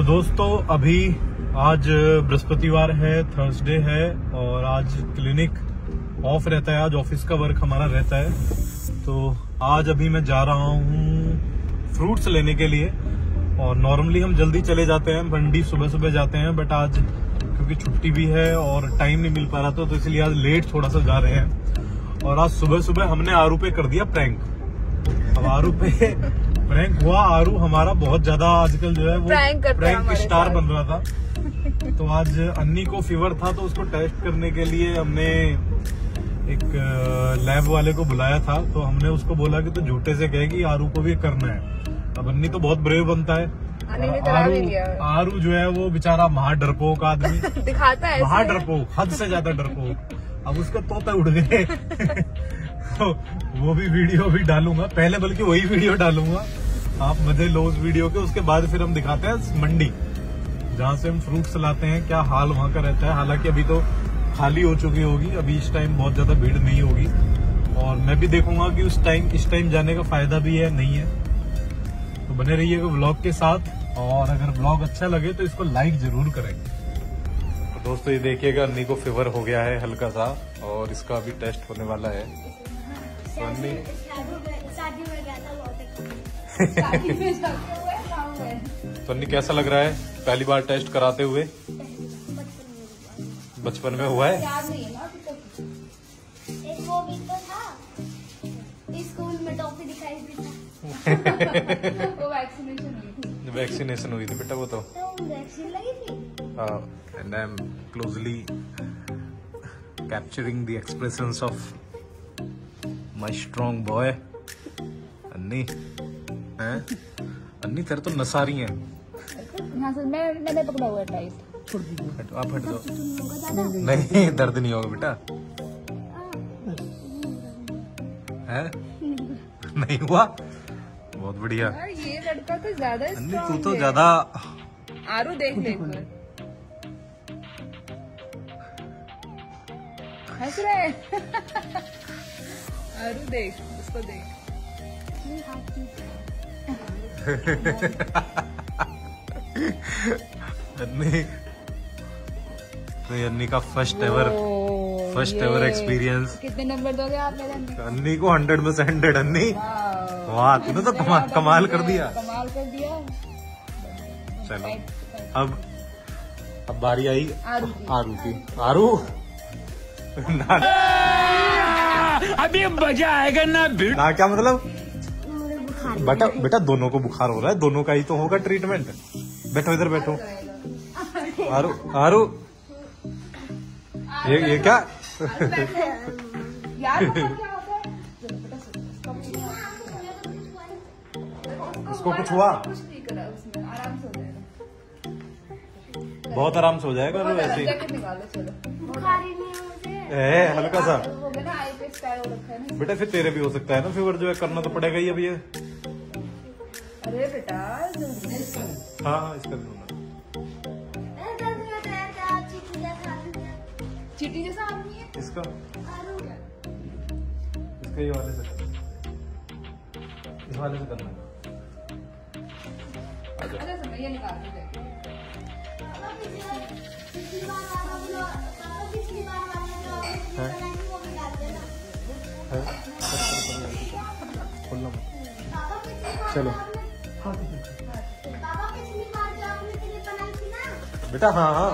तो दोस्तों, अभी आज बृहस्पतिवार है थर्सडे है, और आज क्लिनिक ऑफ़ रहता है। आज ऑफ़िस का वर्क हमारा रहता है। तो आज अभी मैं जा रहा हूँ फ्रूट्स लेने के लिए। और नॉर्मली हम जल्दी चले जाते हैं, मंडी सुबह सुबह जाते हैं बट आज क्योंकि छुट्टी भी है और टाइम नहीं मिल पा रहा था तो इसलिए आज लेट थोड़ा सा जा रहे हैं। और आज सुबह सुबह हमने आरू पे कर दिया प्रैंक अब आरू पे प्रैंक हुआ आरू हमारा बहुत ज़्यादा आजकल जो है वो करता प्रैंक स्टार बन रहा था। तो आज अन्नी को फीवर था तो उसको टेस्ट करने के लिए हमने एक लैब वाले को बुलाया था। तो हमने उसको बोला कि तू झूठे से कहे कि आरू को भी करना है। अब अन्नी तो बहुत ब्रेव बनता है। आरू आरू जो है वो बेचारा महा डरपोक आदमी। दिखाता है महा। डरपोक हद से ज़्यादा डरपोक। अब उसका तोते उड़ गए। तो वो भी वीडियो भी डालूँगा। पहले बल्कि वही वीडियो डालूँगा। आप मज़े लो उस वीडियो के उसके बाद फिर हम दिखाते हैं मंडी जहाँ से हम फ्रूट्स लाते हैं क्या हाल वहाँ का रहता है। हालाँकि अभी तो खाली हो चुकी होगी अभी इस टाइम बहुत ज़्यादा भीड़ नहीं होगी। और मैं भी देखूँगा कि उस टाइम इस टाइम जाने का फ़ायदा भी है नहीं है। तो बने रहिएगा व्लॉग के साथ और अगर व्लॉग अच्छा लगे तो इसको लाइक ज़रूर करें। तो दोस्तों ये देखिएगा अन्नी को फीवर हो गया है हल्का सा और इसका अभी टेस्ट होने वाला है। तो अन्नी तो अन्नी कैसा लग रहा है? पहली बार टेस्ट कराते हुए? बचपन में हुआ है? वैक्सीनेशन हुई थी बेटा वो तो। And I am closely capturing the expressions of my strong boy Anni हैं। अन्नी तेरे तो नसारी हैं। यहाँ से मैं मैंने पकड़ा हुआ है टाइट आप हट जाओ। नहीं दर्द नहीं होगा बेटा। है। नहीं हुआ? बहुत बढ़िया। ये लड़का तो ज़्यादा अन्नी तू तो ज़्यादा आरू देख ले हंस रहा है। आरू देख उसको देख। अन्नी। तो अन्नी का first ever first ever experience कितने नंबर दोगे आप मेरे अन्नी? को हंड्रेड में से हंड्रेड अन्नी। वाह। तूने तो कमाल कमाल कर दिया। कमाल कर दिया। चलो अब अब बारी आई आरू की। आरू? ना, अभी मज़ा आएगा ना भिड़ ना क्या मतलब? बेटा बेटा दोनों को बुखार हो रहा है दोनों का ही तो होगा ट्रीटमेंट बैठो इधर बैठो। आरू आरू। ये ये क्या? उसको कुछ हुआ? बहुत आराम से हो जाएगा ऐसे ही। है मुझे ए, हल्का सा। बेटा फिर तेरे भी हो सकता है ना फीवर जो है करना तो पड़ेगा ही अब ये। अरे बेटा हाँ हाँ इसका तो चीटी जैसा आदमी है। है इसका इसका ये वाले से करना। इस वाले से करना अच्छा ये निकाल दो हैं? है? चलो। बेटा हाँ हाँ।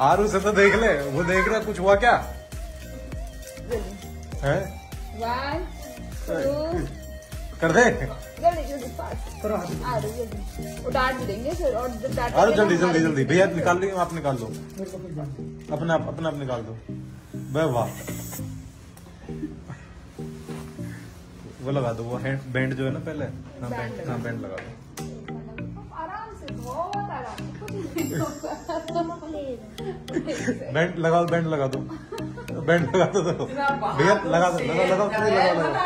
आरू जल्दी जल्दी से तो देख ले, वो देख रहा कुछ हुआ क्या? है? कर दे। जल्दी जल्दी आरू, जल्दी भी देंगे जल्दी जल्दी। जल्दी भैया, निकाल ली, आप निकाल दो। अपना अपना आप निकाल दो। वाह। वो लगा दो वो हैंड बैंड जो है ना पहले? हाँ बैंड बैंड लगा हाँ बैंड लगा दो। आराम से बहुत आराम से कुछ नहीं होगा बैंड लगाओ बैंड लगा दो बैंड लगा दो। तो। भैया लगा दो लगा लगाओ पूरी लगा लगा।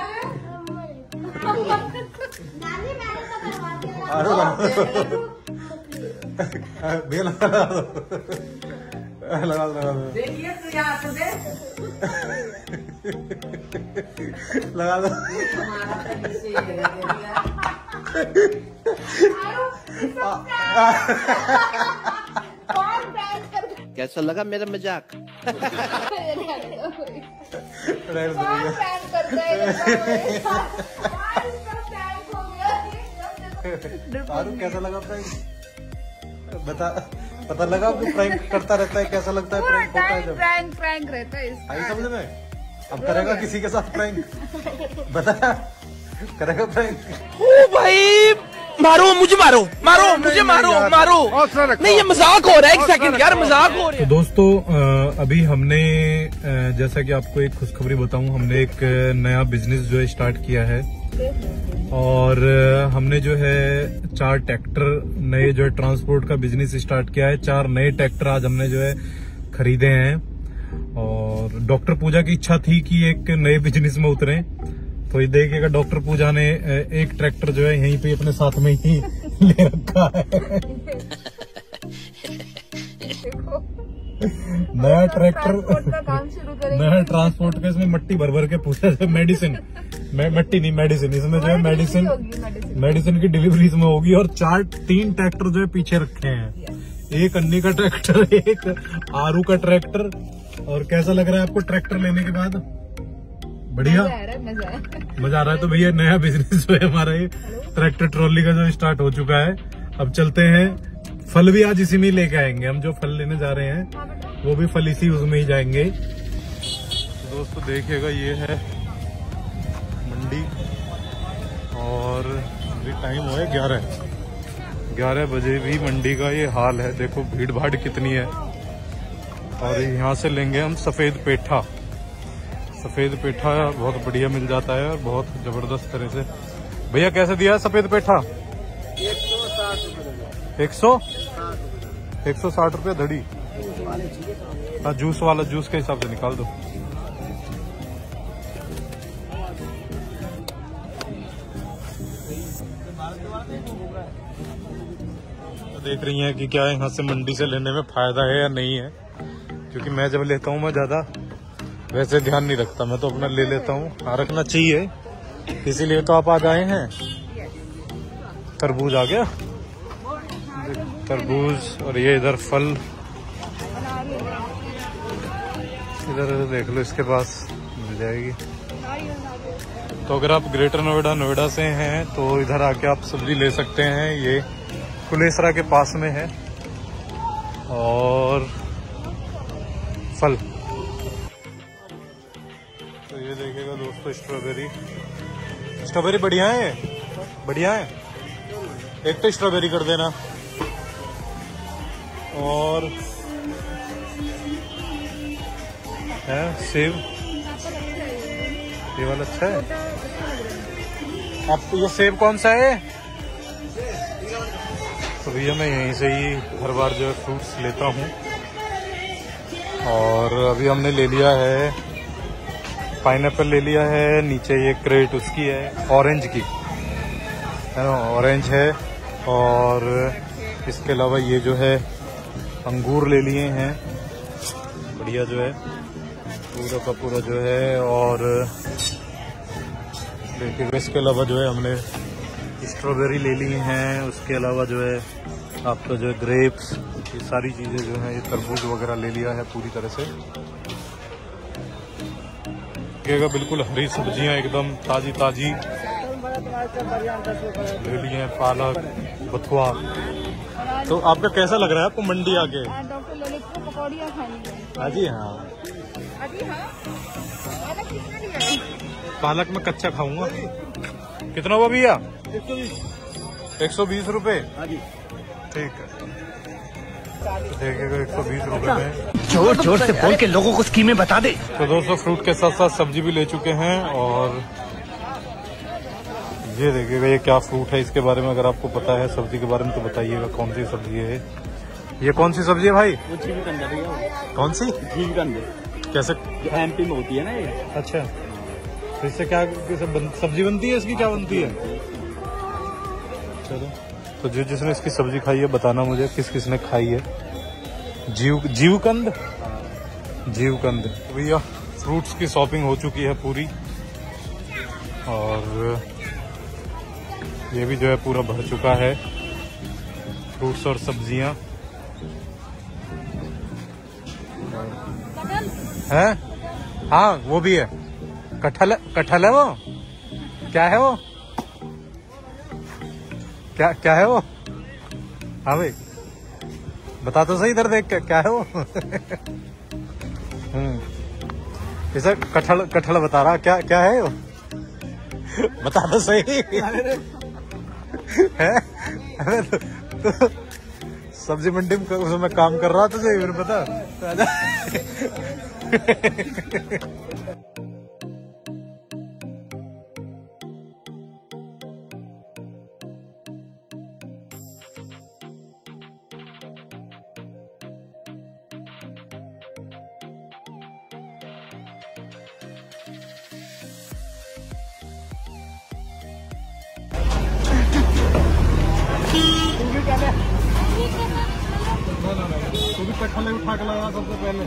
नानी मैंने तो करवा दिया। आरू लगा भैया लगा लगा दो। लगा दो लगा दो। देखिए तो यहाँ से दे लगा दो। कैसा लगा मेरा मज़ाक? कैसा लगा प्रैंक बता पता लगा आपको प्रैंक करता रहता है कैसा लगता है प्रैंक होता है जब? प्रैंक प्रैंक रहता है आई समझ में अब करेगा किसी के साथ प्रैंक बता करेगा प्रैंक ओ भाई मारो मुझे मारो मारो मुझे मारो मारो। नहीं ये मज़ाक हो रहा है एक सेकंड यार मज़ाक हो रहा है। तो दोस्तों अभी हमने जैसा कि आपको एक खुशखबरी बताऊँ हमने एक नया बिज़नेस जो है स्टार्ट किया है। और हमने जो है चार ट्रैक्टर नए जो है ट्रांसपोर्ट का बिज़नेस स्टार्ट किया है। चार नए ट्रैक्टर आज हमने जो है खरीदे हैं। और डॉक्टर पूजा की इच्छा थी कि एक नए बिज़नेस में उतरे। तो ये देखिएगा डॉक्टर पूजा ने एक ट्रैक्टर जो है यहीं पे अपने साथ में ही ले रखा है। नया ट्रैक्टर नया ट्रांसपोर्ट का इसमें मट्टी भर भर के पूछा है मेडिसिन मैं मट्टी नहीं मेडिसिन इसमें जो है मेडिसिन मेडिसिन मेडिसिन की डिलीवरी इसमें होगी और चार तीन ट्रैक्टर जो है पीछे रखे हैं। एक अन्नी का ट्रैक्टर एक आरू का ट्रैक्टर और कैसा लग रहा है आपको ट्रैक्टर लेने के बाद? बढ़िया। मज़ा आ रहा है है। है तो भैया नया बिज़नेस जो है हमारा ये ट्रैक्टर ट्रॉली का जो स्टार्ट हो चुका है। अब चलते हैं। फल भी आज इसी में ही लेके आएँगे। हम जो फल लेने जा रहे हैं वो भी फल इसी उसमें ही जाएँगे। दोस्तों देखिएगा ये है मंडी। और अभी टाइम हुआ है ग्यारह। ग्यारह बजे भी मंडी का ये हाल है। देखो भीड़ भाड़ कितनी है। और यहाँ से लेंगे हम सफ़ेद पेठा। सफ़ेद पेठा बहुत बढ़िया मिल जाता है और बहुत ज़बरदस्त तरह से। भैया कैसे दिया है सफ़ेद पेठा? एक सौ? एक सौ साठ रुपये धड़ी। हाँ जूस वाला जूस के हिसाब से निकाल दो। तो देख रही हैं कि क्या यहाँ से मंडी से लेने में फ़ायदा है या नहीं है। क्योंकि मैं जब लेता हूँ, मैं ज़्यादा वैसे ध्यान नहीं रखता। मैं तो अपना ले लेता हूँ। हाँ रखना चाहिए। इसीलिए तो आप आज आए हैं। तरबूज आ गया। तरबूज और ये इधर फल। इधर देख लो, इसके पास मिल जाएगी। तो अगर आप ग्रेटर नोएडा नोएडा से हैं तो इधर आके आप सब्ज़ी ले सकते हैं। ये कुलेसरा के पास में है। और फल। तो ये देखिएगा दोस्तों, स्ट्रॉबेरी। स्ट्रॉबेरी बढ़िया है? बढ़िया है? एक तो स्ट्रॉबेरी कर देना। और है, सेब? ये वाला अच्छा है। आप, ये सेब कौन सा है? तो भैया, मैं यहीं से ही हर बार जो है फ्रूट्स लेता हूँ। और अभी हमने ले लिया है पाइनएप्पल ले लिया है, नीचे ये क्रेट उसकी है ऑरेंज की। है ना ऑरेंज है और इसके अलावा ये जो है, अंगूर ले लिए हैं। बढ़िया जो है, पूरा का पूरा जो है और देखिए, इसके अलावा जो है हमने स्ट्रॉबेरी ले ली हैं, उसके अलावा जो है आपका जो है ग्रेप्स ये सारी चीज़ें जो है ये तरबूज वगैरह ले लिया है पूरी तरह से। देखिएगा बिल्कुल हरी सब्ज़ियाँ एकदम ताजी ताजी ले लिए हैं पालक बथुआ। तो आपका कैसा लग रहा है आपको मंडी आके? डॉक्टर ललित को पकौड़ियाँ खानी है। हाँ जी हाँ। हाँ। पालक कितने लिया है? पालक में कच्चा खाऊँगा। कितना हुआ भैया? एक सौ बीस। रूपए? ठीक है। तो देखिएगा एक सौ बीस रूपए में। ज़ोर ज़ोर से बोल के लोगों को स्कीमें बता दे। तो दोस्तों फ्रूट के साथ साथ सब्ज़ी भी ले चुके हैं और ये देखिएगा ये क्या फ्रूट है? इसके बारे में अगर आपको पता है सब्ज़ी के बारे में तो बताइएगा कौन सी सब्ज़ी है ये? कौन सी सब्ज़ी है भाई? कौन सी? कैसे? एमपी में होती है ना ये। अच्छा। तो इससे क्या सब्ज़ी बनती है इसकी क्या बनती है। चलो। तो जो जिसने इसकी सब्ज़ी खाई है बताना मुझे किस किस ने खाई है। जीव जीवकंद? जीवकंद। भैया फ्रूट्स की शॉपिंग हो चुकी है पूरी। और ये भी जो है पूरा भर चुका है। फ्रूट्स और सब्ज़ियाँ। है? हाँ वो भी है। कटहल कटहल है वो? क्या है वो? क्या क्या है वो? हाँ भाई। बता तो सही इधर देख के क्या है वो? हम्म। इसे कटहल कटहल बता रहा क्या क्या है वो? बता तो सही। है? अरे तो, तो, सब्ज़ी मंडी में उसमें काम कर रहा तुझे फिर बता तू भी कटहल उठा के लगा सबसे पहले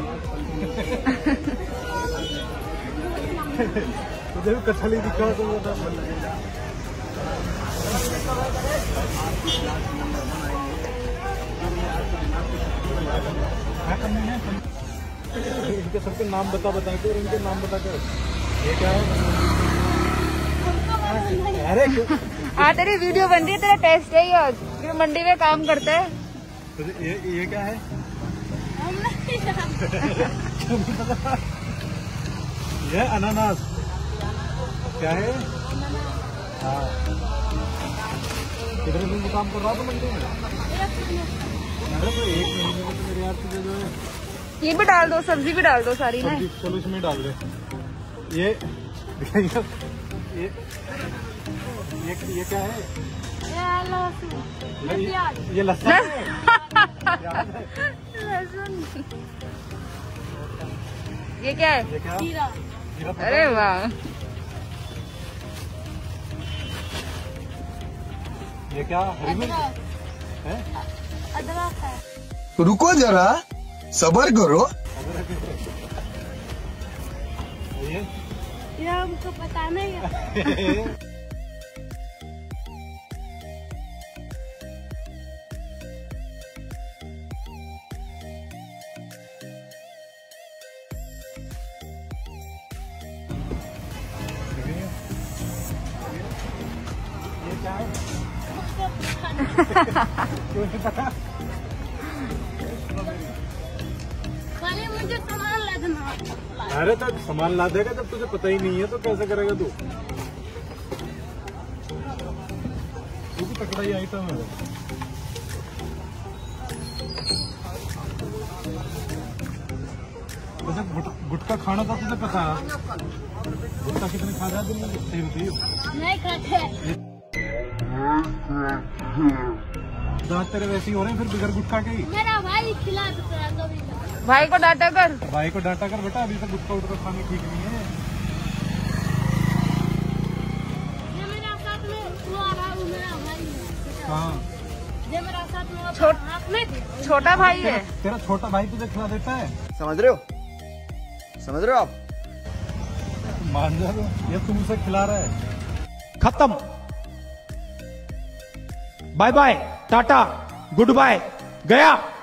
तुझे भी ही दिखा तो वो तो इनके सबके नाम बता बता के और इनके नाम बता कर ये क्या है? अरे हाँ तेरी वीडियो बन रही है तेरा टेस्ट है ये मंडी में काम करता है। ये ये क्या है? ये अनानास। क्या है? हाँ। कितने दिन से काम कर रहा था मंडी में? अरे तो एक महीने में तो मेरे यार तुझे जो है ये। भी डाल दो सब्ज़ी भी डाल दो सारी ना? चलो इसमें डाल दे। ये ये ये ये क्या है? ये, ये लहसुन है। ये क्या है? अरे वाह। ये क्या? हरी मिर्च? है? अदरक है। रुको जरा सबर करो। ये हमको पता नहीं है ये क्या है क्यों नहीं पता मुझे सामान अरे तो सामान ला देगा जब तुझे पता ही नहीं है तो कैसे करेगा तू? तू भी तकड़ा ही आइटम है तुझे गुट- गुटखा खाना था तुझे पता? गुटखा कितने खा रहा है दिन में? नहीं खाते। दांत तेरे वैसे ही हो रहे हैं फिर बिगर गुटखा के ही। मेरा भाई खिला देता है। भाई को डांटा कर। भाई को डांटा कर बेटा अभी तक गुटखा उटखा खाने ठीक नहीं है। ये मेरा साथ में वो आ रहा वो मेरा भाई ये मेरा साथ में वो छोट- भाई है। तेरा, तेरा छोटा भाई तुझे खिला देता है। समझ रहे हो? समझ रहे हो आप? मान जा तो, ये तुमसे खिला रहा है। खत्म। Bye bye tata good bye गया।